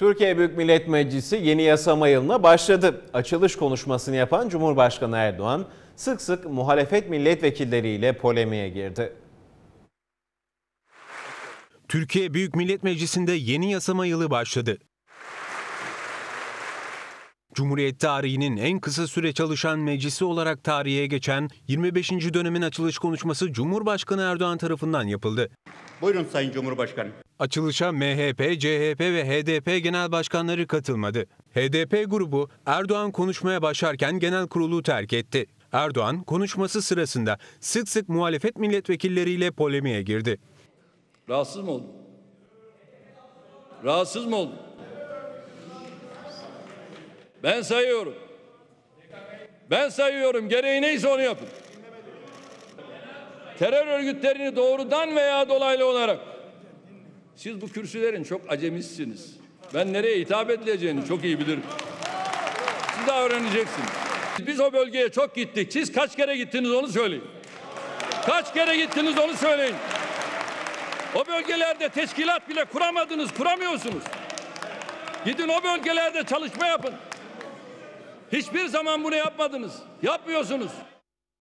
Türkiye Büyük Millet Meclisi yeni yasama yılına başladı. Açılış konuşmasını yapan Cumhurbaşkanı Erdoğan sık sık muhalefet milletvekilleriyle polemiğe girdi. Türkiye Büyük Millet Meclisi'nde yeni yasama yılı başladı. Cumhuriyet tarihinin en kısa süre çalışan meclisi olarak tarihe geçen 25. dönemin açılış konuşması Cumhurbaşkanı Erdoğan tarafından yapıldı. Buyurun Sayın Cumhurbaşkanı. Açılışa MHP, CHP ve HDP genel başkanları katılmadı. HDP grubu Erdoğan konuşmaya başlarken genel kurulu terk etti. Erdoğan konuşması sırasında sık sık muhalefet milletvekilleriyle polemiğe girdi. Rahatsız mı oldun? Rahatsız mı oldun? Ben sayıyorum. Ben sayıyorum. Gereği neyse onu yapın. Terör örgütlerini doğrudan veya dolaylı olarak siz bu kürsülerin çok acemisiniz. Ben nereye hitap edileceğini çok iyi bilirim. Siz daha öğreneceksiniz. Biz o bölgeye çok gittik. Siz kaç kere gittiniz onu söyleyin. Kaç kere gittiniz onu söyleyin. O bölgelerde teşkilat bile kuramadınız, kuramıyorsunuz. Gidin o bölgelerde çalışma yapın. Hiçbir zaman bunu yapmadınız. Yapmıyorsunuz.